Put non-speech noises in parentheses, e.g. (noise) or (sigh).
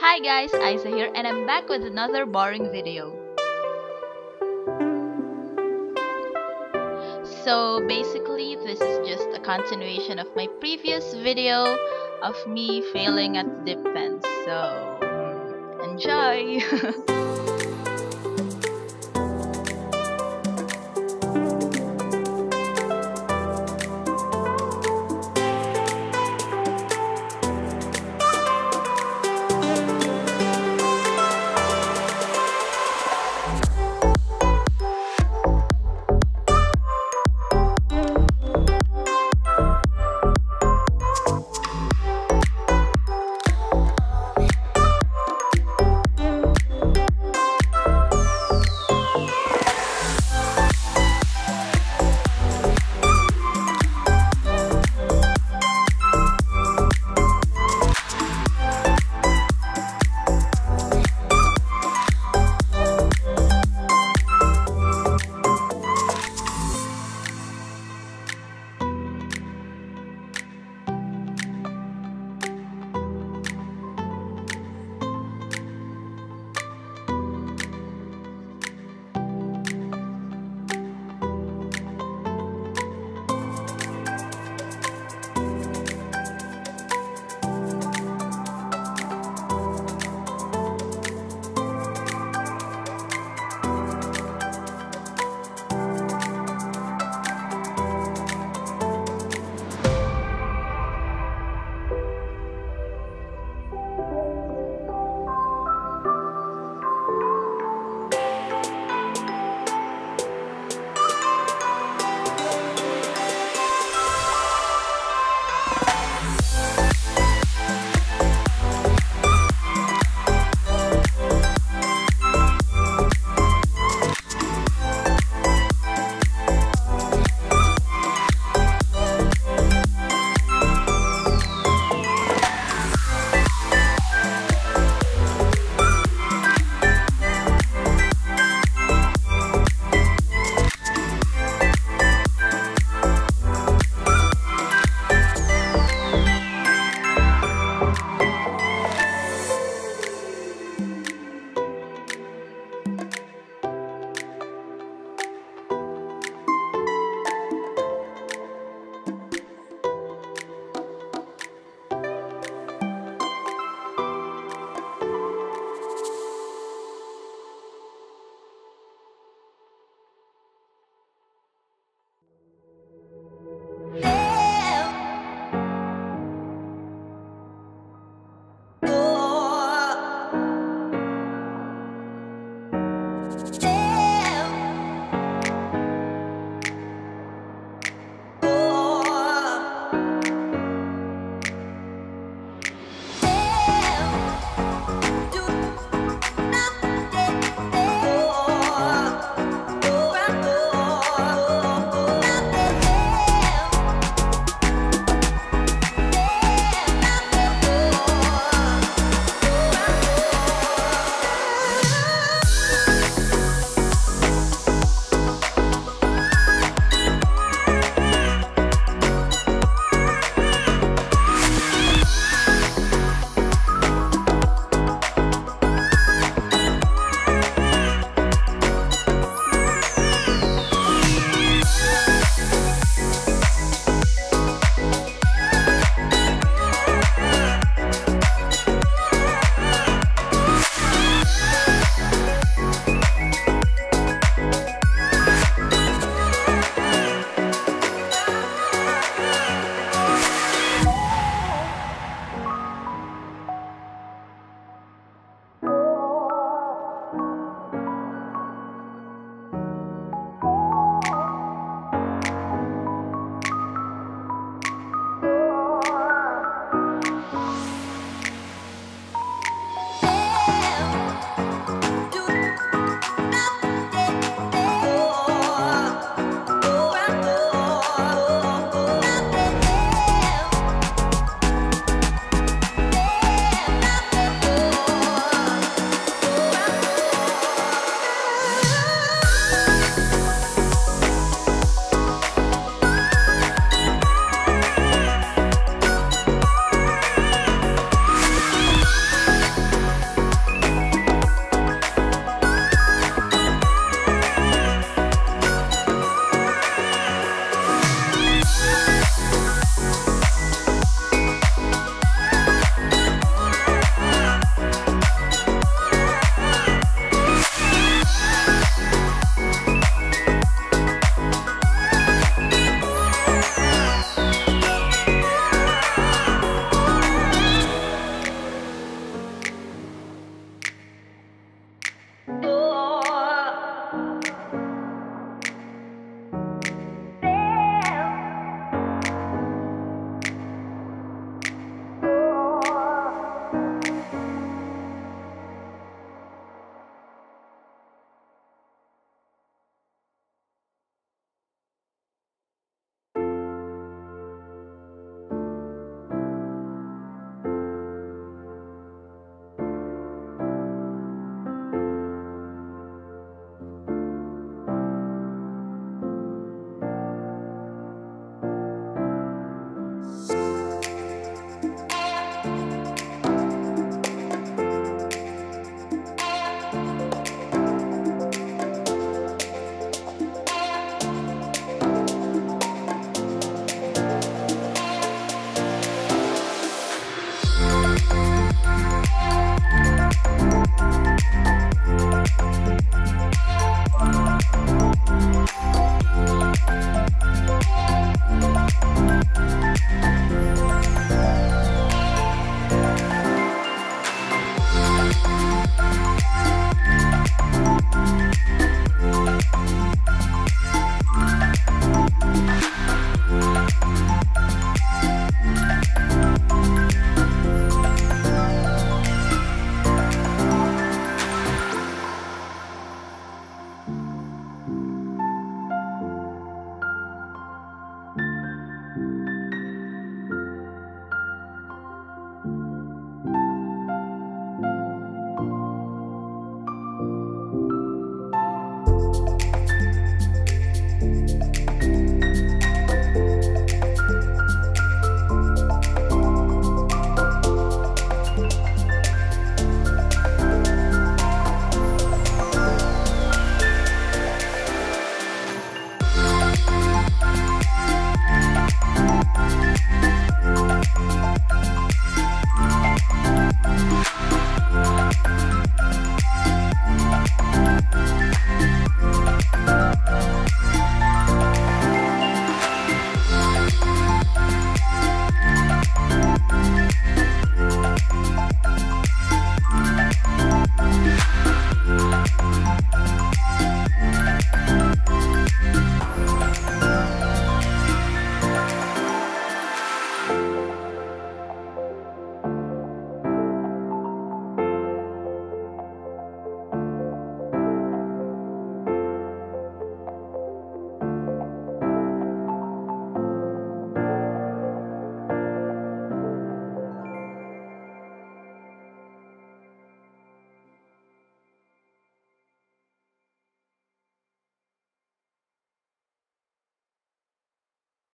Hi guys, Aiza here and I'm back with another boring video. So basically this is just a continuation of my previous video of me failing at dip pens. So enjoy! (laughs)